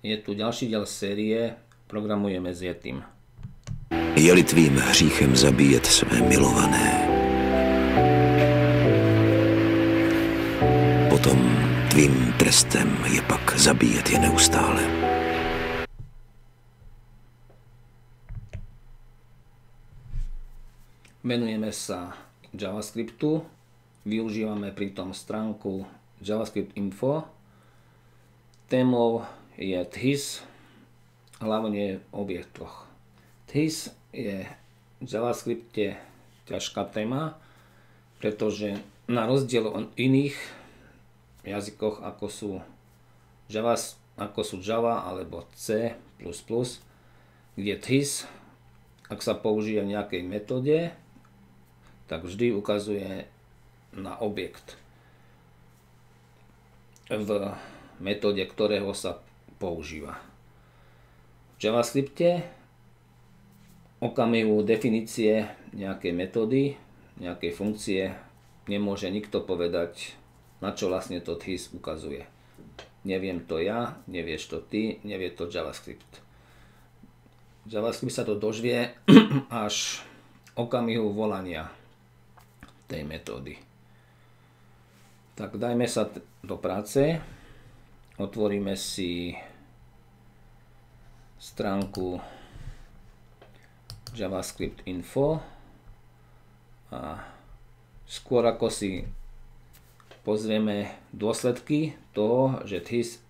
Je tu ďalší diel série Programujeme s Yetim. Je-li tvým hříchem zabíjet své milované, potom tvým trestem je pak zabíjet je neustále. Venujeme sa JavaScriptu, využívame pritom stránku JavaScript Info. Témou je THIS, hlavne v objektoch. THIS je v JavaScripte ťažká téma, pretože na rozdiel od iných jazykoch, ako sú Java, ako sú Java alebo C++, kde THIS, ak sa použije v nejakej metóde, tak vždy ukazuje na objekt v metóde, ktorého sa používa. V JavaScripte okamihu definície nejakej metódy, nejakej funkcie nemôže nikto povedať, na čo vlastne to THIS ukazuje. Neviem to ja, nevieš to ty, nevie to JavaScript. JavaScript sa to dožvie až okamihu volania tej metódy. Tak dajme sa do práce, otvoríme si stránku JavaScript info a skôr ako si pozrieme dôsledky toho, že THIS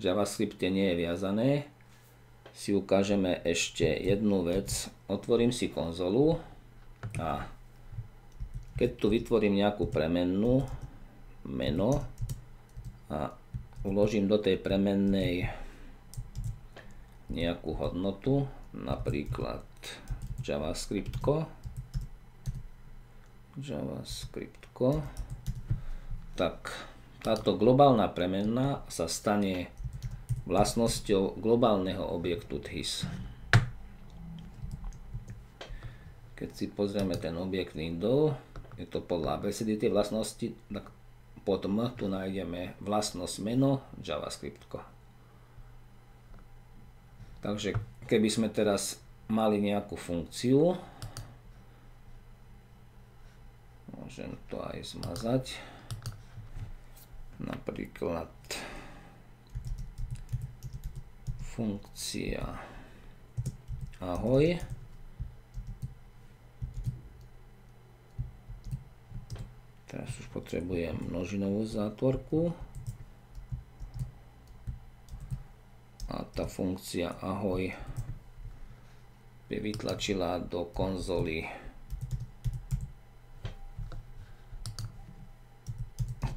v JavaScripte nie je viazané, si ukážeme ešte jednu vec. Otvorím si konzolu a keď tu vytvorím nejakú premennú meno a uložím do tej premennej nejakú hodnotu, napríklad javascriptko javascriptko tak táto globálna premenná sa stane vlastnosťou globálneho objektu THIS. Keď si pozrieme ten objekt window, je to podľa abecedy vlastnosti, tak pod M tu nájdeme vlastnosť meno javascriptko. Takže keby sme teraz mali nejakú funkciu. Môžem to aj zmazať. Napríklad funkcia ahoj. Teraz už potrebujem množinovú zátvorku. A tá funkcia ahoj by vytlačila do konzoly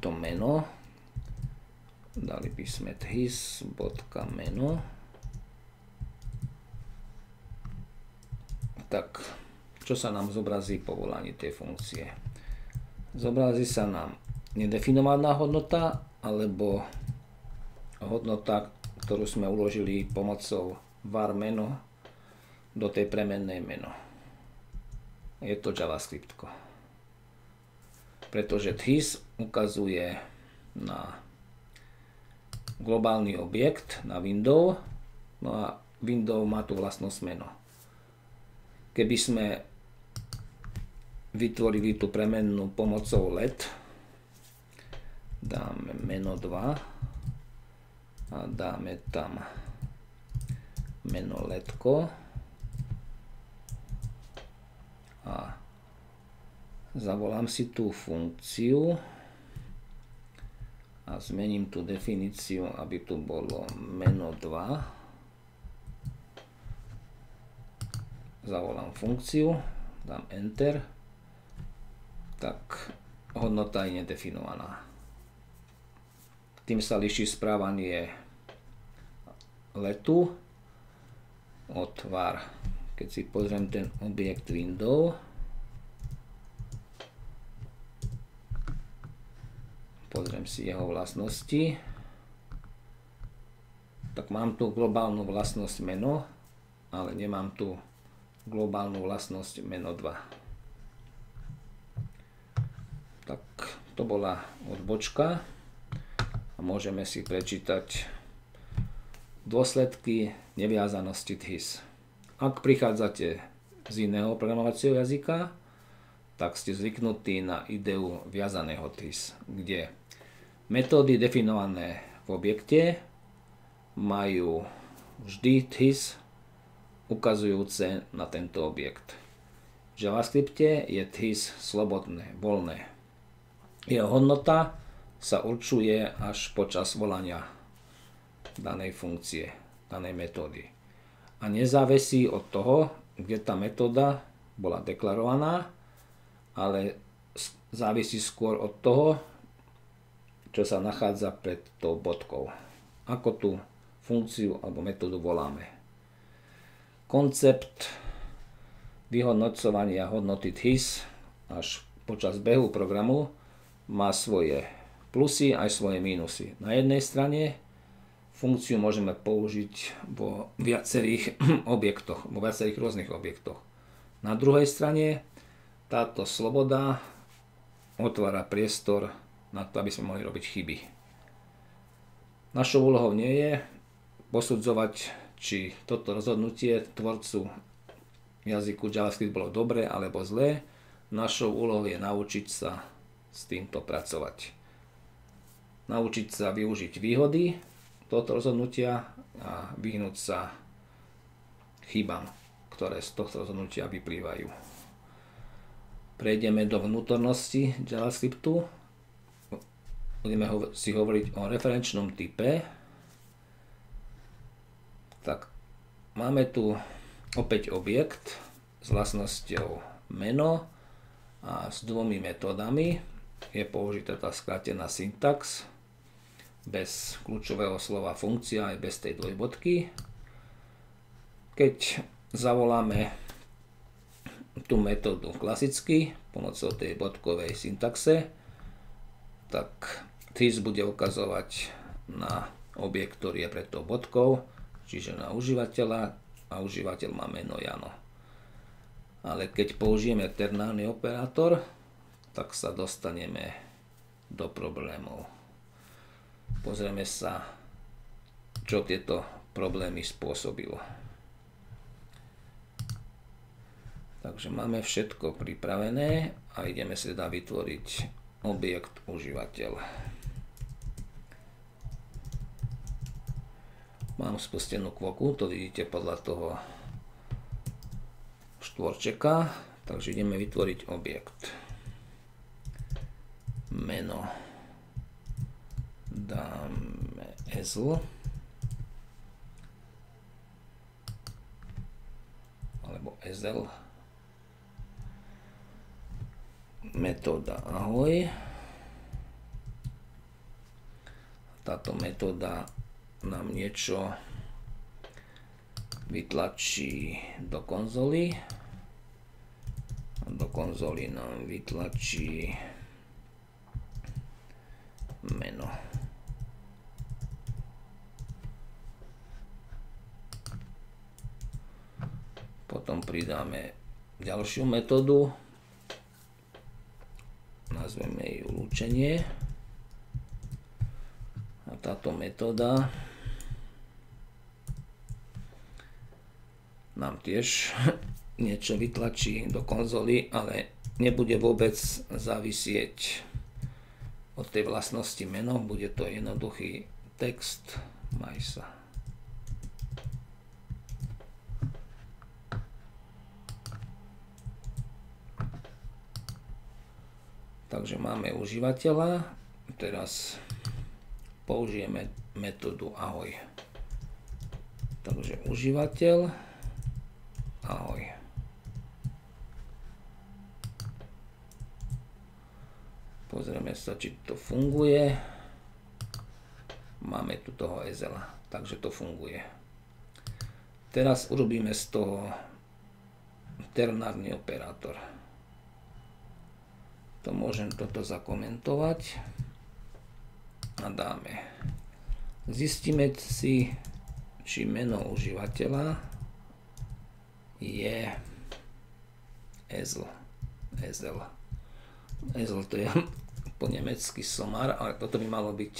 to meno. Dali by sme his.meno. Tak, čo sa nám zobrazí po volaní tej funkcie? Zobrazí sa nám nedefinovaná hodnota alebo hodnota, ktorú sme uložili pomocou var meno do tej premennej meno. Je to JavaScript. Pretože THIS ukazuje na globálny objekt na window, no a window má tu vlastnosť meno. Keby sme vytvorili tú premennú pomocou let, dáme meno 2 a dáme tam meno letko, a zavolám si tú funkciu a zmením tú definíciu, aby tu bolo meno 2 zavolám funkciu dám enter. Tak hodnota je nedefinovaná. Tým sa liší správanie letu. Od var keď si pozriem ten objekt window, pozriem si jeho vlastnosti, tak mám tu globálnu vlastnosť meno, ale nemám tu globálnu vlastnosť meno 2. Tak to bola odbočka. A môžeme si prečítať dôsledky neviazanosti THIS. Ak prichádzate z iného programovacieho jazyka, tak ste zvyknutí na ideu viazaného THIS, kde metódy definované v objekte majú vždy THIS ukazujúce na tento objekt. V JavaScripte je THIS slobodné, voľné. Jeho hodnota sa určuje až počas volania danej funkcie, danej metódy. A nezávisí od toho, kde tá metóda bola deklarovaná, ale závisí skôr od toho, čo sa nachádza pred tou bodkou. Ako tú funkciu alebo metódu voláme. Koncept vyhodnocovania hodnoty THIS až počas behu programu má svoje plusy aj svoje mínusy. Na jednej strane funkciu môžeme použiť vo viacerých objektoch, vo viacerých rôznych objektoch. Na druhej strane táto sloboda otvára priestor na to, aby sme mohli robiť chyby. Našou úlohou nie je posudzovať, či toto rozhodnutie tvorcu jazyku JavaScript bolo dobré alebo zlé. Našou úlohou je naučiť sa s týmto pracovať. Naučiť sa využiť výhody tohto rozhodnutia a vyhnúť sa chybám, ktoré z tohto rozhodnutia vyplývajú. Prejdeme do vnútornosti JavaScriptu. Budeme si hovoriť o referenčnom type. Tak máme tu opäť objekt s vlastnosťou meno a s dvomi metódami. Je použitá tá skrátená syntax bez kľúčového slova funkcia aj bez tej dvojbodky. Keď zavoláme tú metódu klasicky pomocou tej bodkovej syntaxe, tak TIS bude ukazovať na objekt, ktorý je pred tou bodkou, čiže na užívateľa a užívateľ má meno Jano. Ale keď použijeme ternárny operátor, tak sa dostaneme do problémov. Pozrieme sa, čo tieto problémy spôsobilo. Takže máme všetko pripravené a ideme si teda vytvoriť objekt užívateľ. Mám spustenú kvoku, to vidíte podľa toho štvorčeka, takže ideme vytvoriť objekt. Meno dáme ezl alebo ezel. Metóda ahoj. Táto metóda nám niečo vytlačí do konzoly. Do konzoly nám vytlačí meno Potom pridáme ďalšiu metódu. Nazveme ju lúčenie. A táto metóda nám tiež niečo vytlačí do konzoly, ale nebude vôbec závisieť od tej vlastnosti meno, bude to jednoduchý text majsa. Takže máme užívateľa. Teraz použijeme metódu ahoj. Takže užívateľ ahoj. Pozrieme sa, či to funguje. Máme tu toho ezela, takže to funguje. Teraz urobíme z toho ternárny operátor to môžem toto zakomentovať a dáme. Zistíme si, či meno užívateľa je. Ezel. Ezel to je po nemecky somar, ale toto by malo byť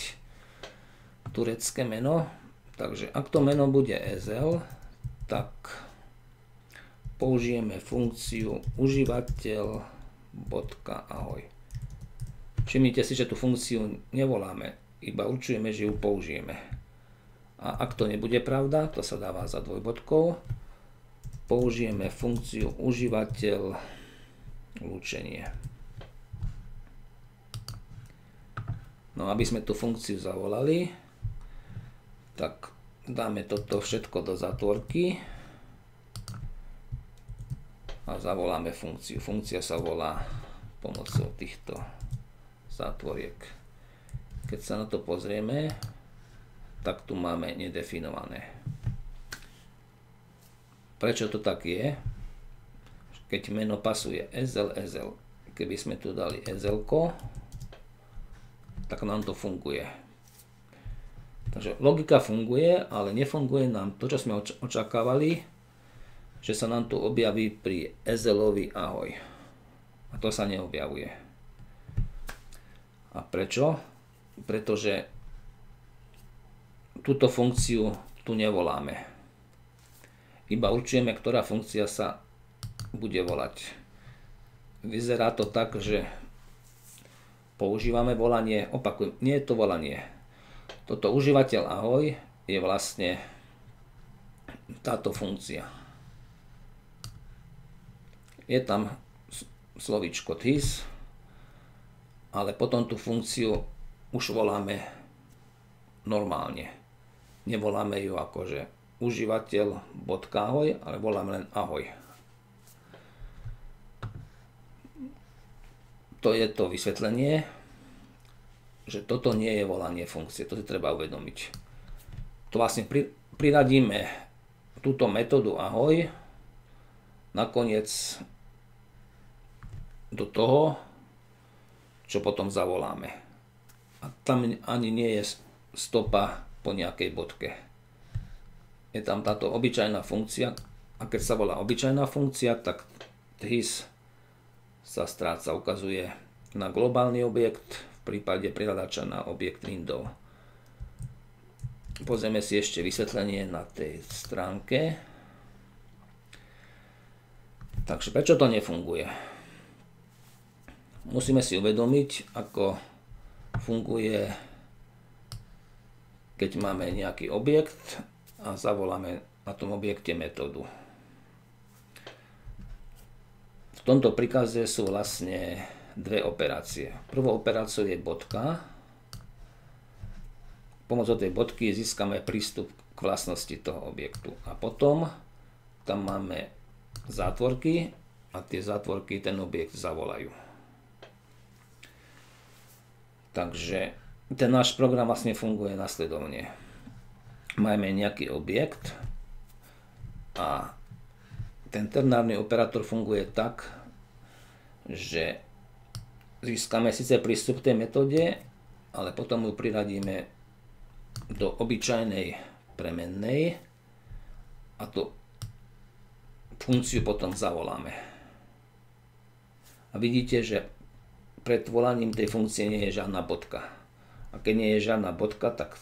turecké meno, Takže ak to meno bude SL, tak použijeme funkciu užívateľ bodka ahoj. Všimnite si, že tú funkciu nevoláme, iba určujeme, že ju použijeme. A ak to nebude pravda, to sa dáva za dvojbodkou, použijeme funkciu užívateľ lúčenie. No aby sme tú funkciu zavolali, tak dáme toto všetko do zatvorky a zavoláme funkciu. Funkcia sa volá pomocou týchto zátvoriek. Keď sa na to pozrieme, tak tu máme nedefinované. Prečo to tak je? Keď meno pasuje SL, SL, keby sme tu dali SL, tak nám to funguje. Takže logika funguje, ale nefunguje nám to, čo sme očakávali, že sa nám tu objaví pri SL-ovi ahoj. A to sa neobjavuje. A prečo? Pretože túto funkciu tu nevoláme. Iba určujeme, ktorá funkcia sa bude volať. Vyzerá to tak, že používame volanie, opakujem, nie je to volanie. Toto užívateľ ahoj je vlastne táto funkcia. Je tam slovíčko this, ale potom tú funkciu už voláme normálne. Nevoláme ju akože užívateľ ahoj, ale voláme len ahoj. to je to vysvetlenie, že toto nie je volanie funkcie, to si treba uvedomiť. To vlastne pri, priradíme túto metódu ahoj nakoniec do toho, čo potom zavoláme. A tam ani nie je stopa po nejakej bodke. Je tam táto obyčajná funkcia a keď sa volá obyčajná funkcia, tak his sa stráca, ukazuje na globálny objekt, v prípade prihľadača na objekt window. Pozrieme si ešte vysvetlenie na tej stránke. Takže prečo to nefunguje? Musíme si uvedomiť, ako funguje, keď máme nejaký objekt a zavoláme na tom objekte metódu tomto príkaze sú vlastne dve operácie. Prvou operáciou je bodka. Pomocou tej bodky získame prístup k vlastnosti toho objektu. A potom tam máme zátvorky a tie zátvorky ten objekt zavolajú. Takže ten náš program vlastne funguje nasledovne. Máme nejaký objekt a ten ternárny operátor funguje tak, že získame síce prístup k tej metóde, ale potom ju priradíme do obyčajnej premennej a tú funkciu potom zavoláme. A vidíte, že pred volaním tej funkcie nie je žiadna bodka. A keď nie je žiadna bodka, tak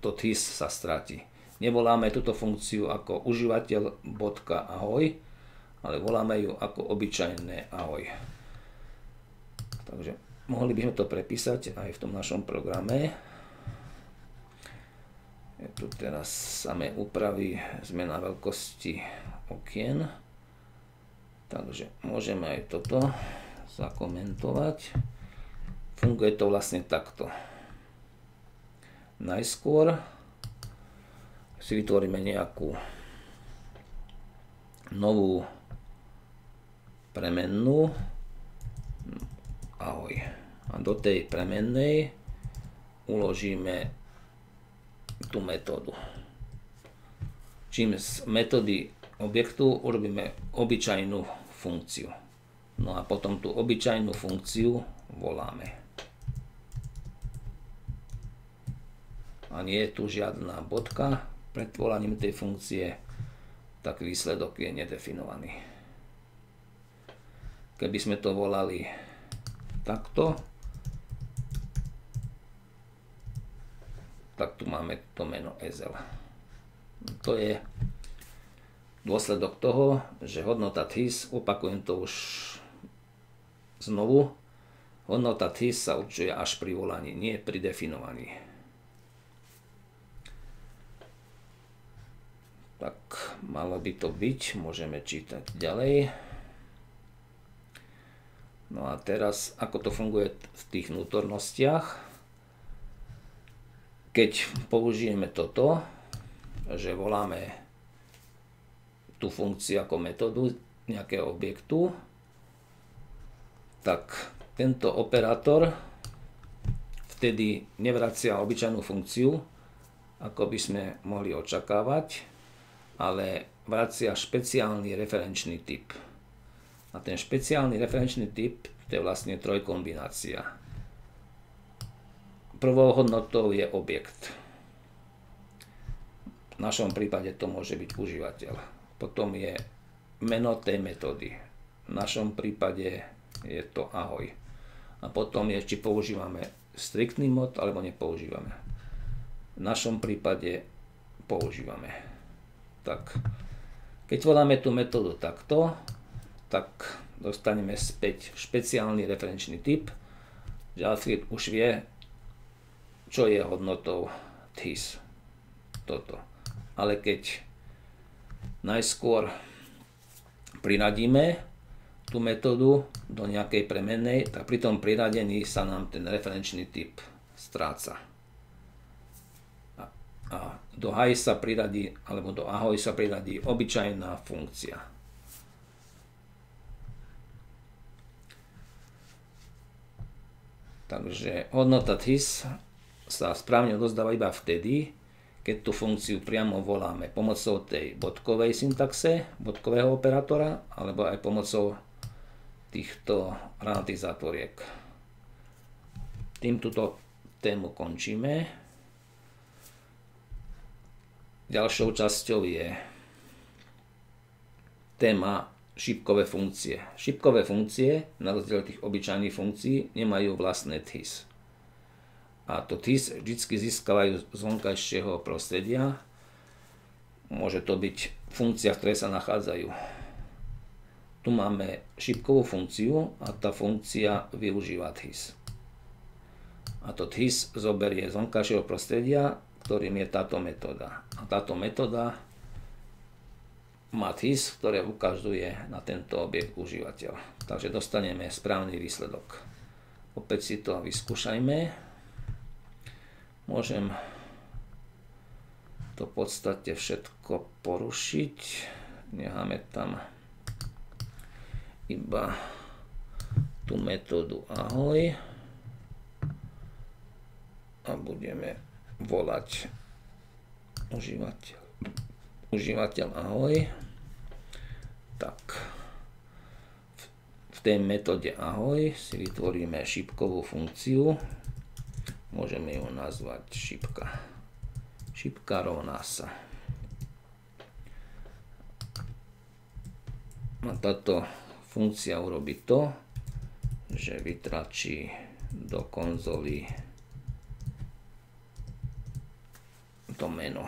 to TIS sa stráti. Nevoláme túto funkciu ako užívateľ bodka ahoj, ale voláme ju ako obyčajné ahoj. Takže mohli by sme to prepísať aj v tom našom programe. Je tu teraz samé úpravy, zmena veľkosti okien. Takže môžeme aj toto zakomentovať. Funguje to vlastne takto. Najskôr si vytvoríme nejakú novú premennú ahoj a do tej premennej uložíme tú metódu čím z metódy objektu urobíme obyčajnú funkciu no a potom tú obyčajnú funkciu voláme a nie je tu žiadna bodka pred volaním tej funkcie, tak výsledok je nedefinovaný. Keby sme to volali takto, tak tu máme to meno ezel. To je dôsledok toho, že hodnota TIS, opakujem to už znovu, hodnota TIS sa určuje až pri volaní, nie pri definovaní. Tak malo by to byť, môžeme čítať ďalej. No a teraz, ako to funguje v tých vnútornostiach, keď použijeme toto, že voláme tú funkciu ako metódu nejakého objektu, tak tento operátor vtedy nevracia obyčajnú funkciu, ako by sme mohli očakávať, ale vracia špeciálny referenčný typ. A ten špeciálny referenčný typ to je vlastne trojkombinácia prvou hodnotou je objekt. V našom prípade to môže byť užívateľ. Potom je meno tej metódy. V našom prípade je to ahoj. A potom je, či používame striktný mod, alebo nepoužívame. V našom prípade používame. Tak, keď voláme tú metódu takto, tak dostaneme späť špeciálny referenčný typ. JavaScript už vie, čo je hodnotou TIS. Toto. Ale keď najskôr priradíme tú metódu do nejakej premennej, tak pri tom priradení sa nám ten referenčný typ stráca. A, do haj sa priradí, alebo do ahoj sa priradí obyčajná funkcia. Takže hodnota TIS sa správne odozdáva iba vtedy, keď tú funkciu priamo voláme pomocou tej bodkovej syntaxe, bodkového operátora, alebo aj pomocou týchto ranatých zátvoriek. Tým túto tému končíme. Ďalšou časťou je téma šipkové funkcie. Šipkové funkcie, na rozdiel tých obyčajných funkcií, nemajú vlastné TIS a to TIS vždy získavajú z vonkajšieho prostredia. Môže to byť funkcia, v ktorej sa nachádzajú. Tu máme šipkovú funkciu a tá funkcia využíva TIS. A to TIS zoberie z vonkajšieho prostredia, ktorým je táto metóda. A táto metóda má TIS, ktoré ukazuje na tento objekt užívateľ. Takže dostaneme správny výsledok. Opäť si to vyskúšajme. Môžem to v podstate všetko porušiť. Necháme tam iba tú metódu ahoj a budeme volať užívateľ, užívateľ ahoj. Tak v tej metóde ahoj si vytvoríme šipkovú funkciu Môžeme ju nazvať šipka. Šipka rovná sa. A táto funkcia urobí to, že vytračí do konzoly to meno.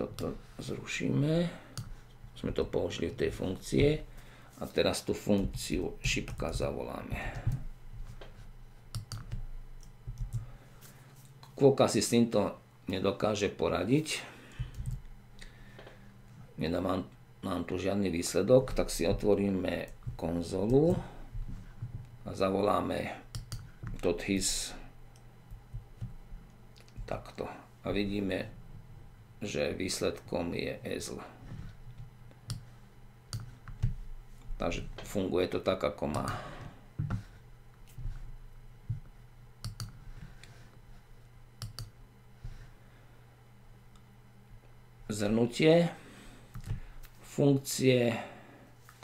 toto zrušíme. Sme to použili v tej funkcie. A teraz tú funkciu šipka zavoláme. Kvoka si s týmto nedokáže poradiť. Nedá nám, tu žiadny výsledok, tak si otvoríme konzolu a zavoláme his takto. A vidíme, že výsledkom je EZL. Takže funguje to tak, ako má. Zhrnutie. Funkcie,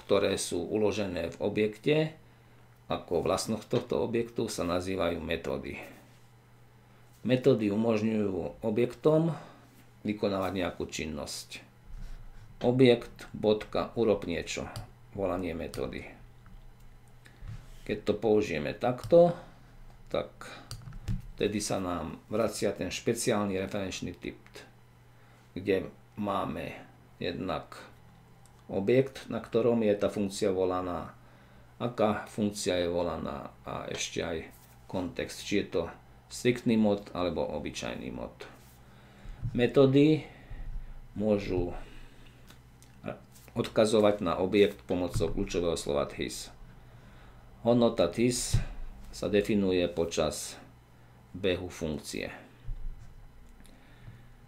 ktoré sú uložené v objekte, ako vlastnosť tohto objektu sa nazývajú metódy. Metódy umožňujú objektom vykonávať nejakú činnosť. objekt, bodka, urob niečo, volanie metódy. Keď to použijeme takto, tak vtedy sa nám vracia ten špeciálny referenčný typ, kde máme jednak objekt, na ktorom je tá funkcia volaná, aká funkcia je volaná a ešte aj kontext, či je to striktný mod alebo obyčajný mod. Metódy môžu odkazovať na objekt pomocou kľúčového slova THIS. Hodnota THIS sa definuje počas behu funkcie.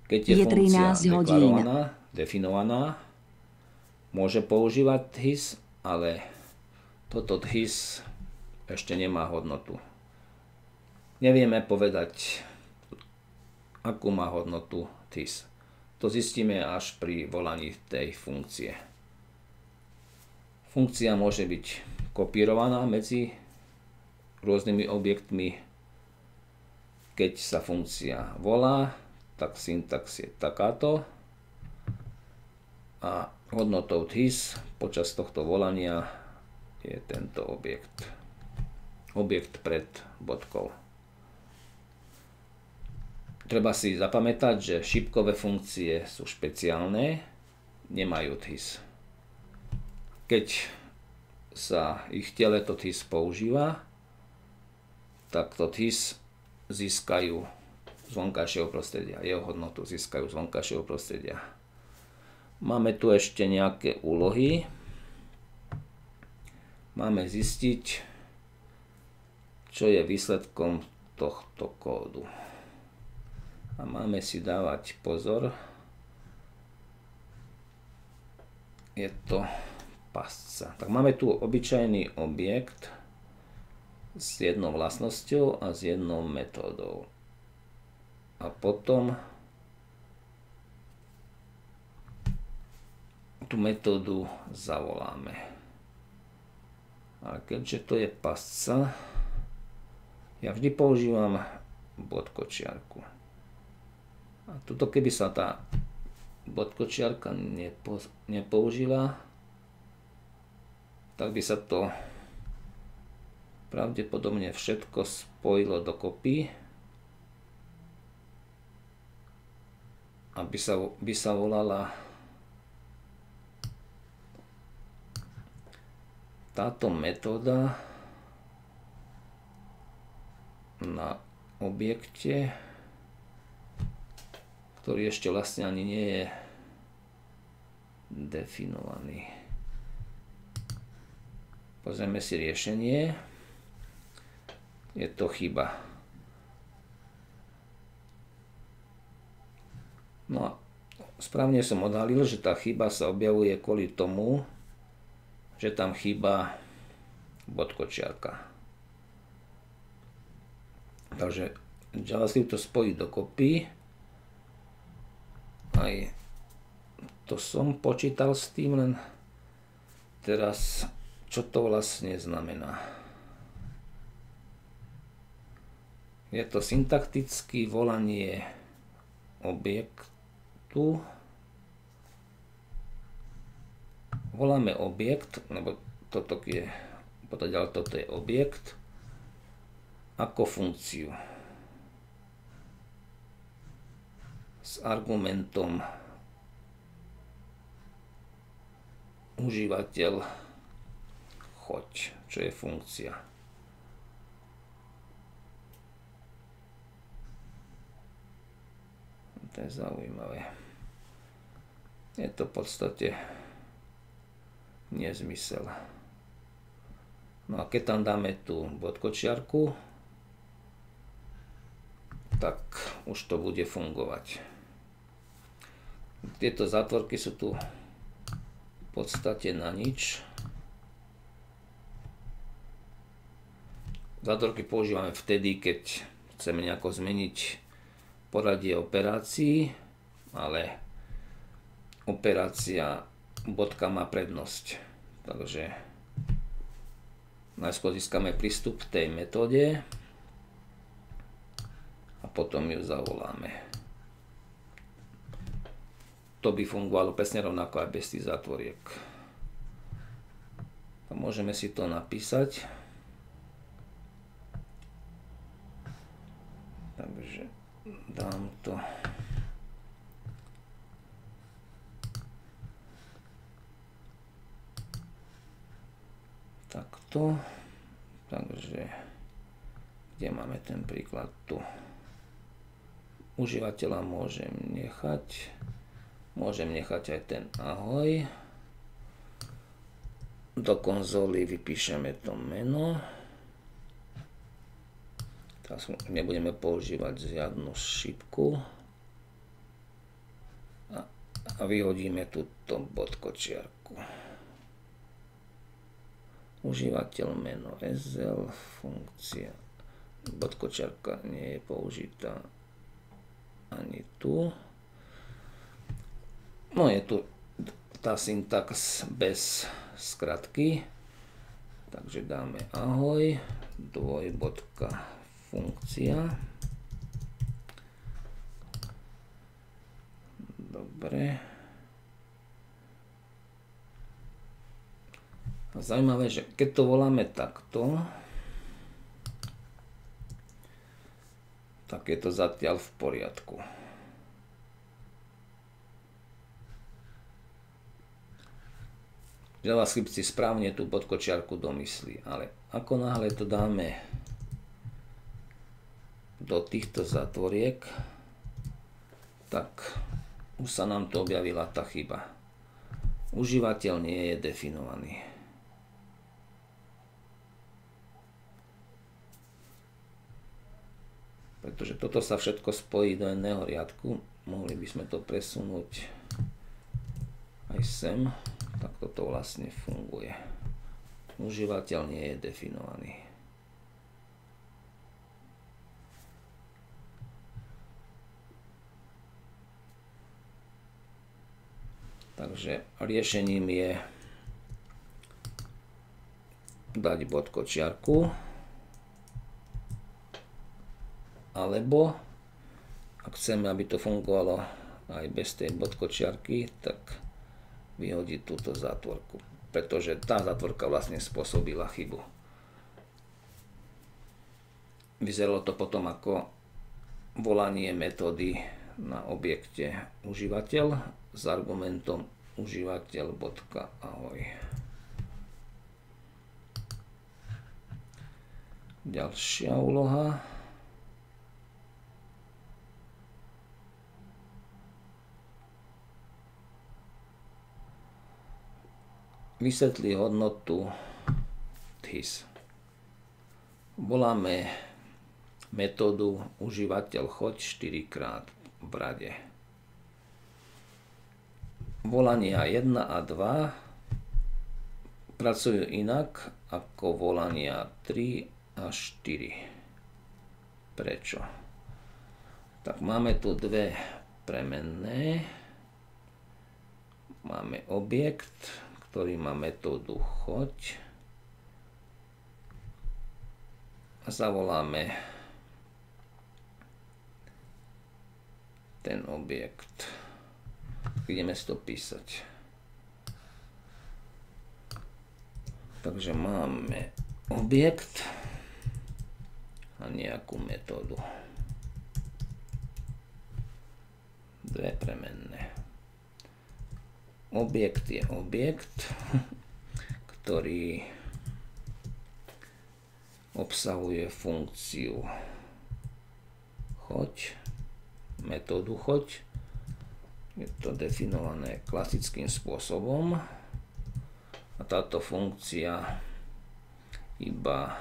Keď je, je funkcia deklarovaná, definovaná, môže používať THIS, ale toto THIS ešte nemá hodnotu. Nevieme povedať, akú má hodnotu THIS. To zistíme až pri volaní tej funkcie. Funkcia môže byť kopírovaná medzi rôznymi objektmi. Keď sa funkcia volá, tak syntax je takáto a hodnotou THIS počas tohto volania je tento objekt. Objekt pred bodkou. Treba si zapamätať, že šipkové funkcie sú špeciálne, nemajú THIS keď sa ich teleto TIS používa, tak to TIS získajú z vonkajšieho prostredia, jeho hodnotu získajú z vonkajšieho prostredia. Máme tu ešte nejaké úlohy. Máme zistiť, čo je výsledkom tohto kódu. A máme si dávať pozor. Je to pasca. Tak máme tu obyčajný objekt s jednou vlastnosťou a s jednou metódou. A potom tú metódu zavoláme. Ale keďže to je pasca, ja vždy používam bodkočiarku. A tuto keby sa tá bodkočiarka nepo, nepoužila, tak by sa to pravdepodobne všetko spojilo dokopy a by sa, by sa volala táto metóda na objekte, ktorý ešte vlastne ani nie je definovaný. Pozrieme si riešenie. Je to chyba. No a správne som odhalil, že tá chyba sa objavuje kvôli tomu, že tam chýba bodkočiarka. Takže JavaScript to spojí dokopy. Aj to som počítal s tým, len teraz čo to vlastne znamená? Je to syntaktické volanie objektu. Voláme objekt, lebo toto je, ďalej, toto je objekt, ako funkciu. S argumentom užívateľ choď, čo je funkcia. To je zaujímavé. Je to v podstate nezmysel. No a keď tam dáme tú bodkočiarku, tak už to bude fungovať. Tieto zátvorky sú tu v podstate na nič. Zátvorky používame vtedy, keď chceme nejako zmeniť poradie operácií, ale operácia bodka má prednosť. Takže najskôr získame prístup k tej metóde a potom ju zavoláme. to by fungovalo presne rovnako aj bez tých zátvoriek. A môžeme si to napísať. Takže dám to takto. Takže kde máme ten príklad tu? Užívateľa môžem nechať. Môžem nechať aj ten ahoj. Do konzoly vypíšeme to meno. Teraz nebudeme používať žiadnu šipku. A, a vyhodíme túto bodkočiarku. Užívateľ meno SL, funkcia. Bodkočiarka nie je použitá ani tu. No je tu tá syntax bez skratky. Takže dáme ahoj, dvojbodka funkcia. Dobre. Zaujímavé, že keď to voláme takto, tak je to zatiaľ v poriadku. JavaScript si správne tú podkočiarku domyslí, ale ako náhle to dáme do týchto zatvoriek, tak už sa nám to objavila tá chyba. Užívateľ nie je definovaný. Pretože toto sa všetko spojí do jedného riadku. Mohli by sme to presunúť aj sem. Tak toto vlastne funguje. Užívateľ nie je definovaný. Takže riešením je dať bod kočiarku alebo ak chceme, aby to fungovalo aj bez tej bodkočiarky, tak vyhodiť túto zátvorku, pretože tá zátvorka vlastne spôsobila chybu. Vyzeralo to potom ako volanie metódy na objekte užívateľ s argumentom užívateľ.ahoj. Ďalšia úloha vysvetlí hodnotu TIS. Voláme metódu užívateľ choď 4 krát v rade. Volania 1 a 2 pracujú inak ako volania 3 a 4. Prečo? Tak máme tu dve premenné. Máme objekt, ktorý má metódu choď a zavoláme ten objekt. Ideme si to písať. Takže máme objekt a nejakú metódu. Dve premenné. Objekt je objekt, ktorý obsahuje funkciu choď, metódu choď. Je to definované klasickým spôsobom a táto funkcia iba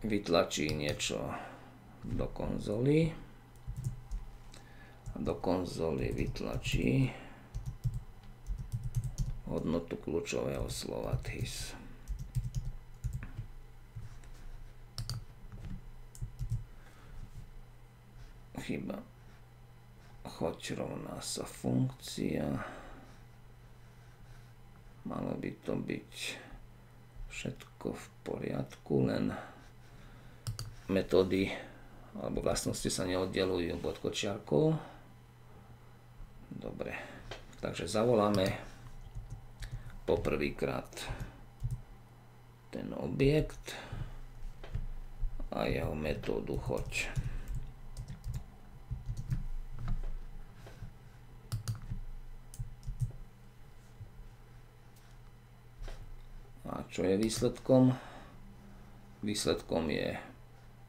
vytlačí niečo do konzoly do konzoly vytlačí hodnotu kľúčového slova TIS. Chyba. Choď rovná sa funkcia. Malo by to byť všetko v poriadku, len metódy alebo vlastnosti sa neoddelujú bodkočiarkou. Dobre, takže zavoláme poprvýkrát ten objekt a jeho metódu choď. A čo je výsledkom? Výsledkom je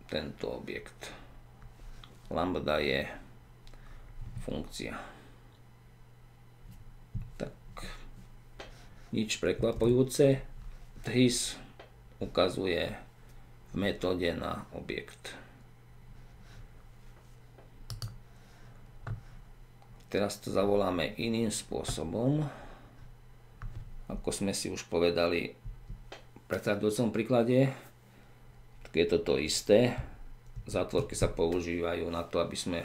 tento objekt. Lambda je funkcia. Tak, nič prekvapujúce. THIS ukazuje v metóde na objekt. Teraz to zavoláme iným spôsobom. Ako sme si už povedali predchádzajúcom príklade, je to to isté. Zátvorky sa používajú na to, aby sme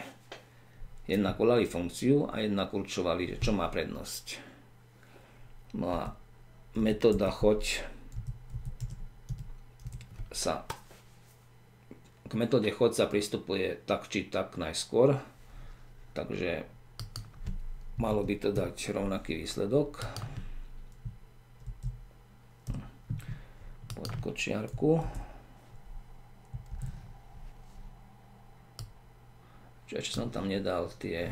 jednak volali funkciu a jednak určovali, čo má prednosť. No a metóda choď sa k metóde chod sa pristupuje tak či tak najskôr, takže malo by to dať rovnaký výsledok. kočiarku. Čiže som tam nedal tie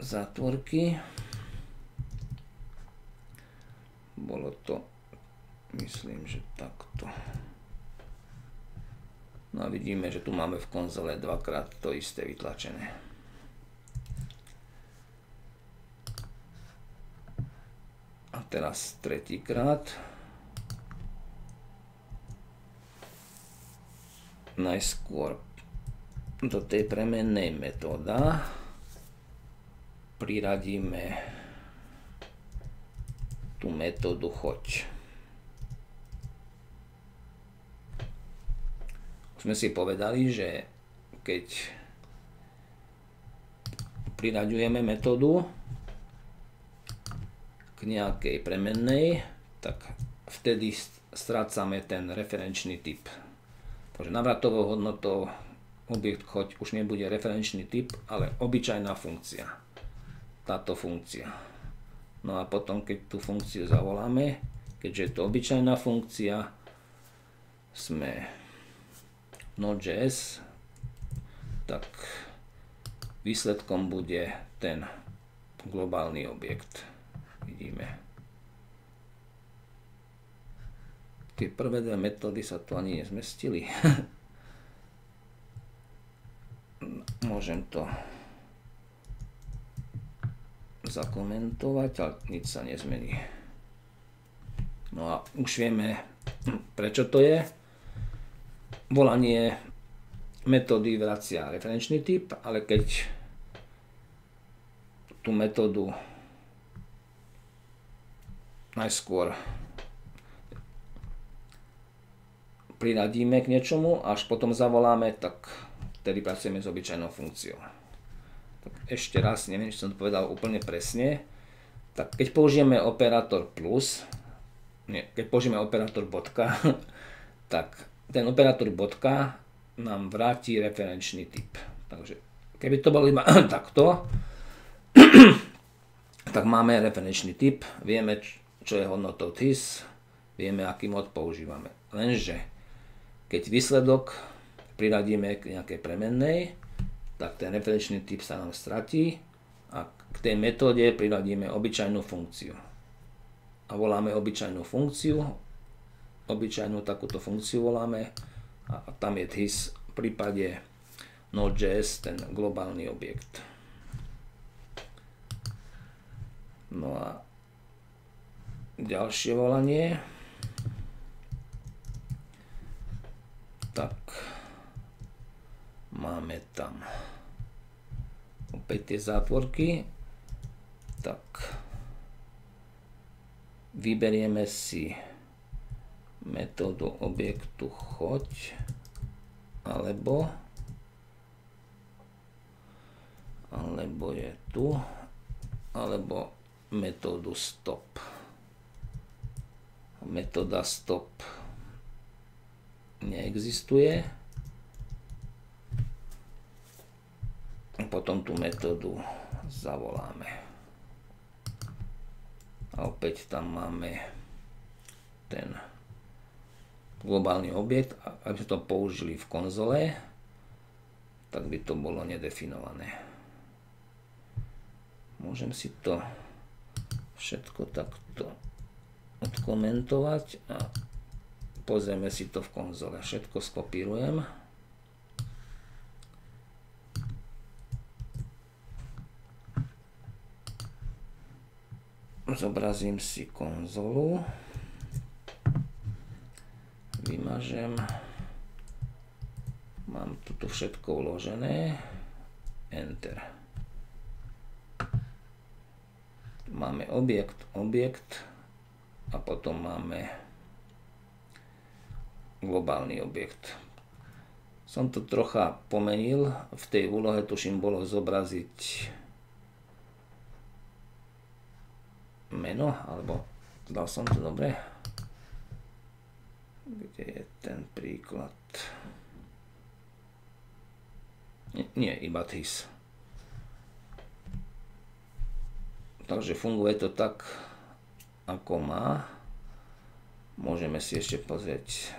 zátvorky. Bolo to, myslím, že takto. No a vidíme, že tu máme v konzole dvakrát to isté vytlačené. teraz tretíkrát. Najskôr do tej premennej metóda priradíme tú metódu choď. Sme si povedali, že keď priraďujeme metódu, k nejakej premennej, tak vtedy strácame ten referenčný typ. Takže navratovou hodnotou objekt choď už nebude referenčný typ, ale obyčajná funkcia. Táto funkcia. No a potom, keď tú funkciu zavoláme, keďže je to obyčajná funkcia, sme Node.js, tak výsledkom bude ten globálny objekt vidíme. Tie prvé dve metódy sa tu ani nezmestili. Môžem to zakomentovať, ale nič sa nezmení. No a už vieme, prečo to je. Volanie metódy vracia referenčný typ, ale keď tú metódu najskôr priradíme k niečomu, až potom zavoláme, tak vtedy pracujeme s obyčajnou funkciou. Ešte raz, neviem, či som to povedal úplne presne, tak keď použijeme operátor plus, nie, keď použijeme operátor bodka, tak ten operátor bodka nám vráti referenčný typ. Takže keby to bolo iba takto, tak máme referenčný typ, vieme, čo je hodnotou TIS, vieme, aký mod používame. Lenže, keď výsledok priradíme k nejakej premennej, tak ten referenčný typ sa nám stratí a k tej metóde priradíme obyčajnú funkciu. A voláme obyčajnú funkciu, obyčajnú takúto funkciu voláme a tam je TIS v prípade Node.js ten globálny objekt. No a ďalšie volanie. Tak, máme tam opäť tie zátvorky. Tak, vyberieme si metódu objektu choď alebo alebo je tu alebo metódu stop metóda stop neexistuje. Potom tú metódu zavoláme. A opäť tam máme ten globálny objekt. Ak sme to použili v konzole, tak by to bolo nedefinované. Môžem si to všetko takto odkomentovať a pozrieme si to v konzole. Všetko skopírujem. Zobrazím si konzolu. Vymažem. Mám tu všetko uložené. Enter. Máme objekt, objekt a potom máme globálny objekt. Som to trocha pomenil. V tej úlohe tuším bolo zobraziť meno, alebo dal som to dobre? Kde je ten príklad? Nie, nie iba TIS. Takže funguje to tak, ako má. Môžeme si ešte pozrieť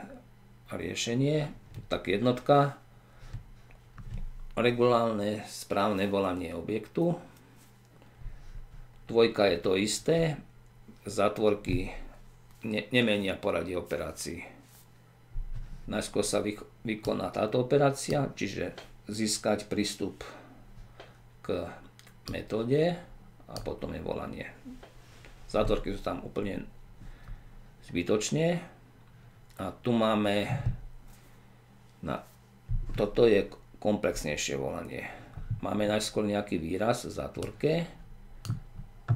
riešenie. Tak jednotka, regulálne správne volanie objektu. Dvojka je to isté, zatvorky ne, nemenia poradie operácií. Najskôr sa vykoná táto operácia, čiže získať prístup k metóde a potom je volanie. Zátvorky sú tam úplne zbytočne. A tu máme, na, toto je komplexnejšie volanie. Máme najskôr nejaký výraz v zátvorke,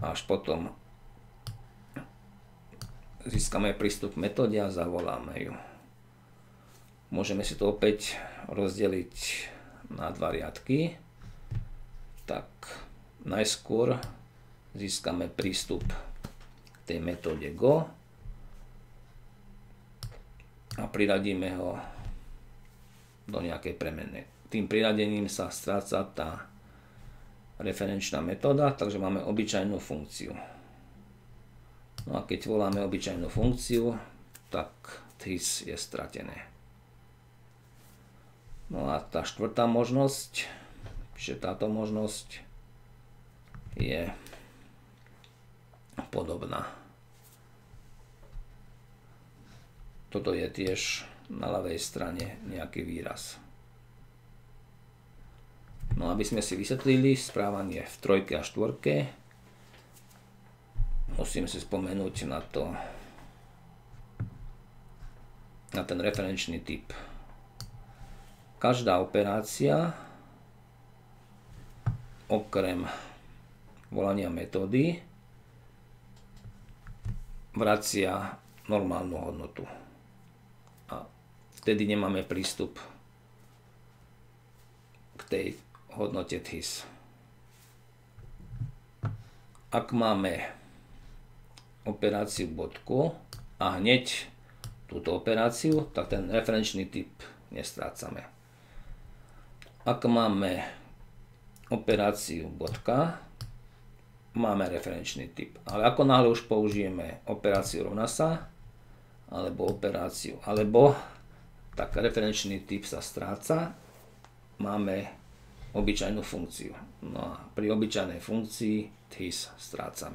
až potom získame prístup k metóde a zavoláme ju. Môžeme si to opäť rozdeliť na dva riadky. Tak najskôr získame prístup k tej metóde Go a priradíme ho do nejakej premene. Tým priradením sa stráca tá referenčná metóda, takže máme obyčajnú funkciu. No a keď voláme obyčajnú funkciu, tak TIS je stratené. No a tá štvrtá možnosť, že táto možnosť je podobná. Toto je tiež na ľavej strane nejaký výraz. No aby sme si vysvetlili správanie v trojke a štvorke, musím si spomenúť na to, na ten referenčný typ. Každá operácia okrem volania metódy vracia normálnu hodnotu. A vtedy nemáme prístup k tej hodnote TIS. Ak máme operáciu bodku a hneď túto operáciu, tak ten referenčný typ nestrácame. Ak máme operáciu bodka, máme referenčný typ. Ale ako náhle už použijeme operáciu rovná sa, alebo operáciu alebo, tak referenčný typ sa stráca, máme obyčajnú funkciu. No a pri obyčajnej funkcii TIS strácame.